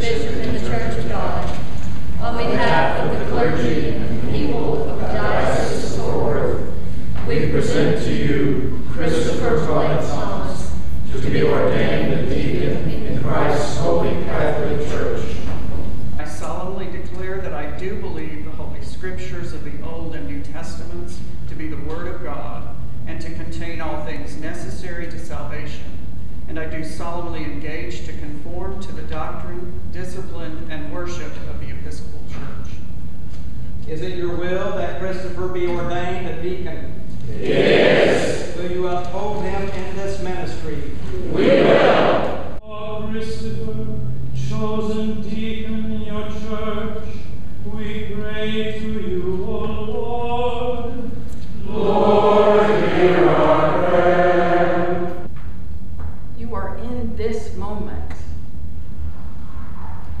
bishop in the Church of God, on behalf of the clergy and people of the Diocese of Fort Worth, we present to you Christopher Blake Thomas to be ordained a deacon in Christ's Holy Catholic Church. I solemnly declare that I do believe the Holy Scriptures of the Old and New Testaments to be the Word of God and to contain all things necessary to salvation. And I do solemnly engage to conform to the doctrine, discipline, and worship of the Episcopal Church. Is it your will that Christopher be ordained a deacon? Yes. Will you uphold him in this ministry? Moment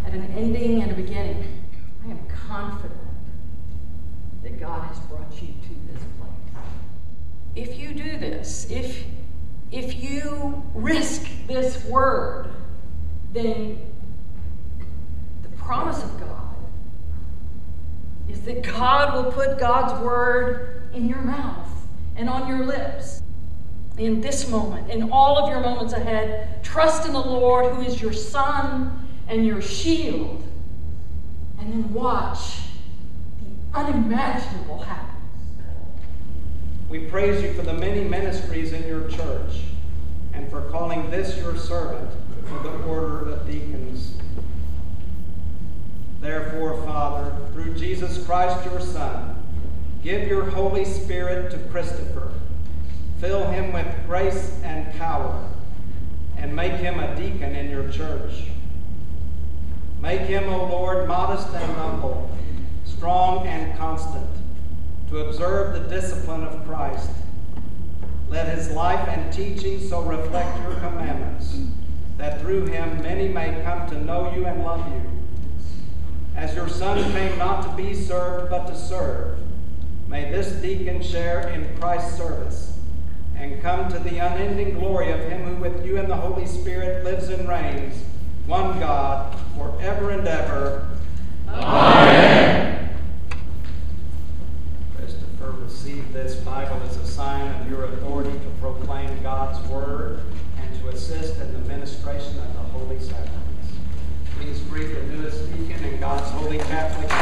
at an ending and a beginning. I am confident that God has brought you to this place. If you do this, if if you risk this word, then the promise of God is that God will put God's word in your mouth and on your lips in this moment, in all of your moments ahead. Trust in the Lord, who is your sun and your shield, and then watch the unimaginable happen. We praise you for the many ministries in your church and for calling this your servant for the order of deacons. Therefore, Father, through Jesus Christ your Son, give your Holy Spirit to Christopher. Fill him with grace and power, and make him a deacon in your church. Make him, O Lord, modest and humble, strong and constant, to observe the discipline of Christ. Let his life and teaching so reflect your commandments, that through him many may come to know you and love you. As your Son came not to be served, but to serve, may this deacon share in Christ's service and come to the unending glory of him who with you and the Holy Spirit lives and reigns, one God, forever and ever. Amen. Christopher, receive this Bible as a sign of your authority to proclaim God's word and to assist in the ministration of the holy sacraments. Please greet the newest deacon in God's holy Catholic.